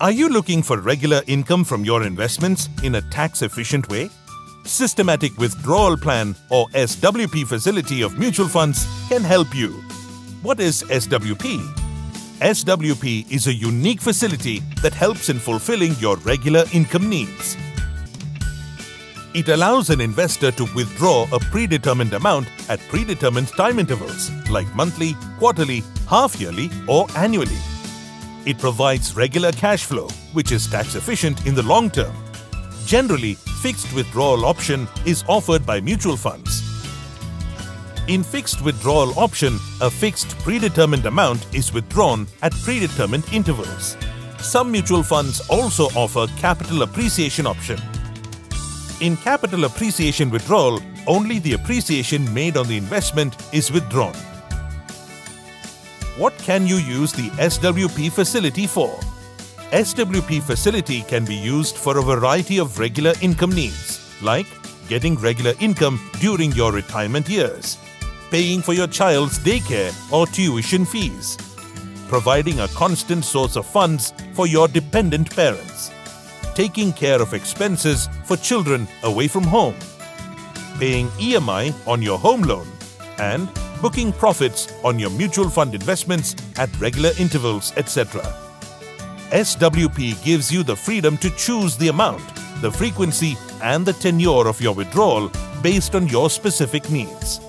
Are you looking for regular income from your investments in a tax-efficient way? Systematic Withdrawal Plan or SWP facility of mutual funds can help you. What is SWP? SWP is a unique facility that helps in fulfilling your regular income needs. It allows an investor to withdraw a predetermined amount at predetermined time intervals like monthly, quarterly, half-yearly or annually. It provides regular cash flow, which is tax efficient in the long term. Generally, fixed withdrawal option is offered by mutual funds. In fixed withdrawal option, a fixed predetermined amount is withdrawn at predetermined intervals. Some mutual funds also offer capital appreciation option. In capital appreciation withdrawal, only the appreciation made on the investment is withdrawn. What can you use the SWP facility for? SWP facility can be used for a variety of regular income needs, like getting regular income during your retirement years, paying for your child's daycare or tuition fees, providing a constant source of funds for your dependent parents, taking care of expenses for children away from home, paying EMI on your home loan, and booking profits on your mutual fund investments at regular intervals, etc. SWP gives you the freedom to choose the amount, the frequency and the tenure of your withdrawal based on your specific needs.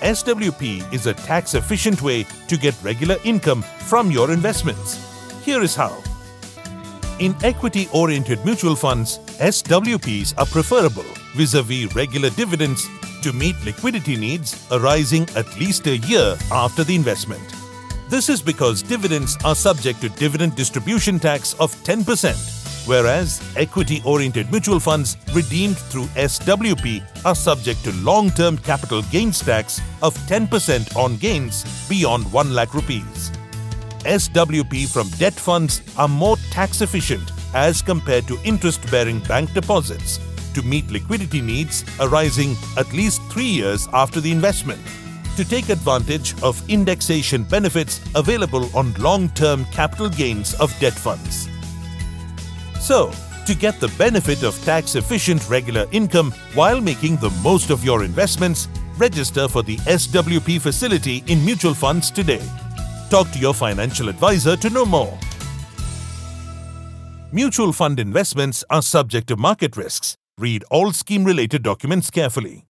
SWP is a tax-efficient way to get regular income from your investments. Here is how. In equity-oriented mutual funds, SWPs are preferable vis-a-vis -vis regular dividends to meet liquidity needs arising at least a year after the investment. This is because dividends are subject to dividend distribution tax of 10%, whereas equity-oriented mutual funds redeemed through SWP are subject to long-term capital gains tax of 10% on gains beyond 1 lakh rupees. SWP from debt funds are more tax efficient as compared to interest-bearing bank deposits to meet liquidity needs arising at least three years after the investment. To take advantage of indexation benefits available on long-term capital gains of debt funds. So, to get the benefit of tax-efficient regular income while making the most of your investments, register for the SWP facility in mutual funds today. Talk to your financial advisor to know more. Mutual fund investments are subject to market risks. Read all scheme-related documents carefully.